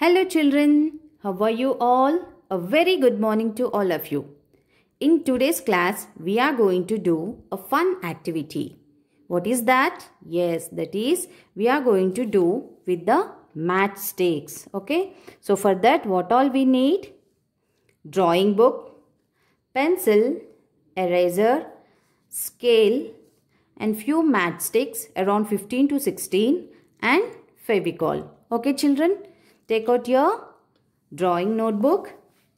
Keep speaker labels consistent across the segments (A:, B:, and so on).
A: Hello children, how are you all? A very good morning to all of you. In today's class, we are going to do a fun activity. What is that? Yes, that is we are going to do with the matchsticks. Okay, so for that what all we need? Drawing book, pencil, eraser, scale and few matchsticks around 15 to 16 and Fevicol. Okay children, take out your drawing notebook.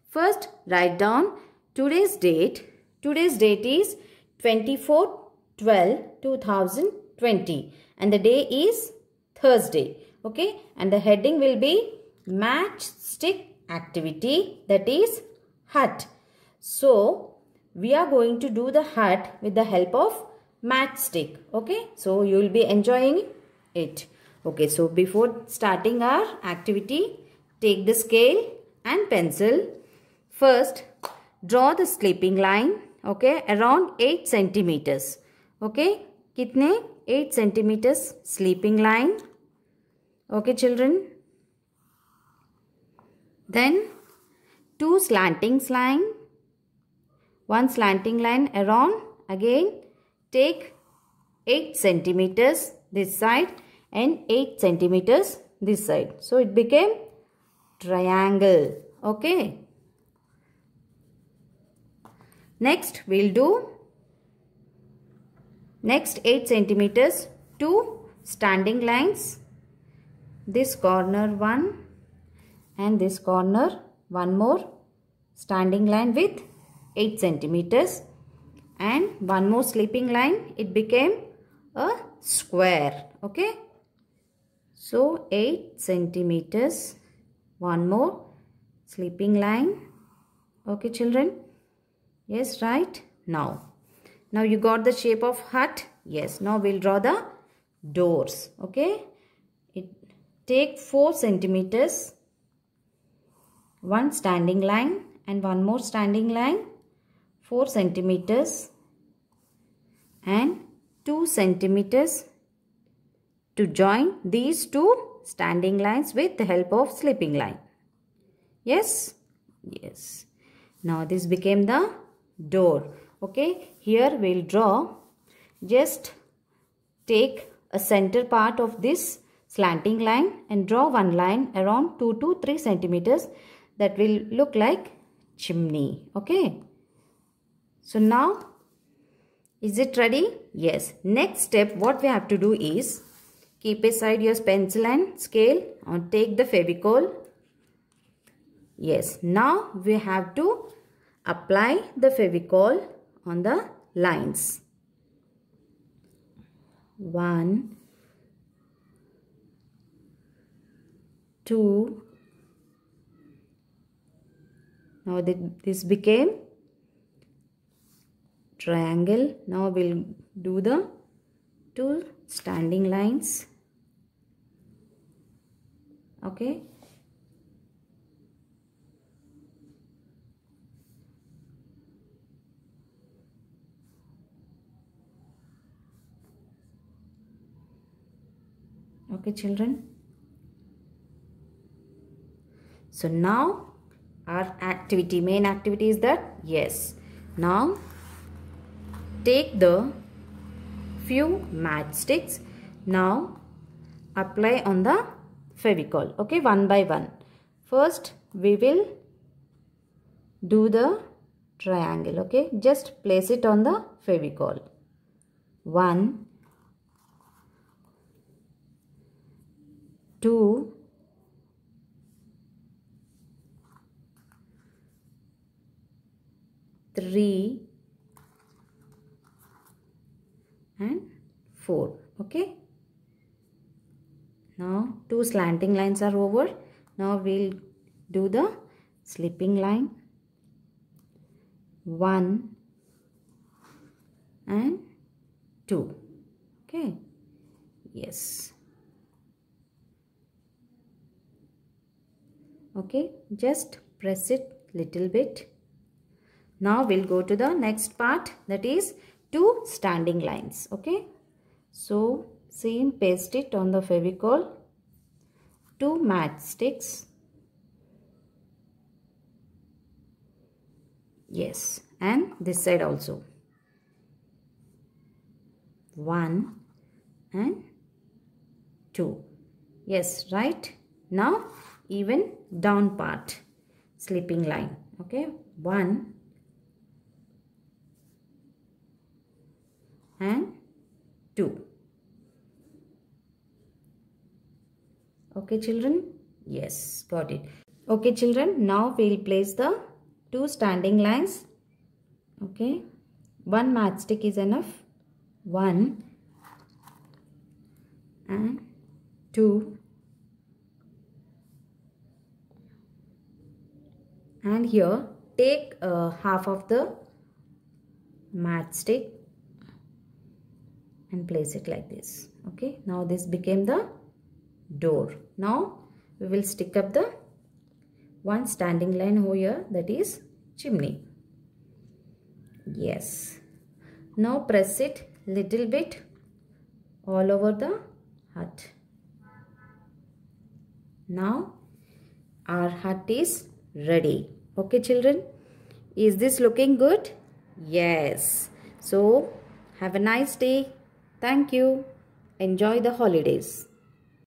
A: First write down today's date. Today's date is 24 12 2020 and the day is Thursday. Okay and the heading will be matchstick activity that is hut. So we are going to do the hut with the help of matchstick. Okay so you will be enjoying it. Okay, so before starting our activity, take the scale and pencil. First, draw the sleeping line, okay, around 8 centimeters. Okay, kitne 8 centimeters sleeping line. Okay, children. Then, two slanting line. One slanting line around, again, take 8 centimeters this side and 8 centimeters this side. So it became triangle. Okay. Next we'll do next 8 centimeters two standing lines. This corner one and this corner one more standing line with 8 centimeters and one more sleeping line it became a square okay so 8 centimeters. One more sleeping line. Okay children. Yes right. Now. Now you got the shape of hut. Yes. Now we'll draw the doors. Okay. It take 4 centimeters. One standing line and one more standing line. 4 centimeters and 2 centimeters to join these two standing lines with the help of sleeping line. Yes? Yes. Now this became the door. Okay. Here we'll draw. Just take a center part of this slanting line and draw one line around 2 to 3 centimeters that will look like chimney. Okay. So now is it ready? Yes. Next step what we have to do is Keep aside your pencil and scale or take the Fevicol. Yes, now we have to apply the Fevicol on the lines. One, two, now this became triangle. Now we'll do the two standing lines. Okay. Okay children. So now our activity main activity is that yes. Now take the few matchsticks. Now apply on the Fevicol. Okay, one by one. First we will do the triangle. Okay, just place it on the Fevicol. One, two, three, and 4 okay? Now two slanting lines are over. Now we'll do the slipping line. 1 and 2 okay? Yes. Okay just press it little bit. Now we'll go to the next part that is two standing lines okay? So same paste it on the fevicol. Two match sticks. yes and this side also. One and two. Yes right? Now even down part slipping line okay? One and 2. Okay children? Yes, got it. Okay children, now we'll place the two standing lines. Okay. One matchstick is enough. One and two and here take uh, half of the matchstick and place it like this. Okay? Now this became the door. Now we will stick up the one standing line over here that is chimney. Yes. Now press it little bit all over the hut now our hut is ready. Okay children? Is this looking good? Yes. So have a nice day thank you. Enjoy the holidays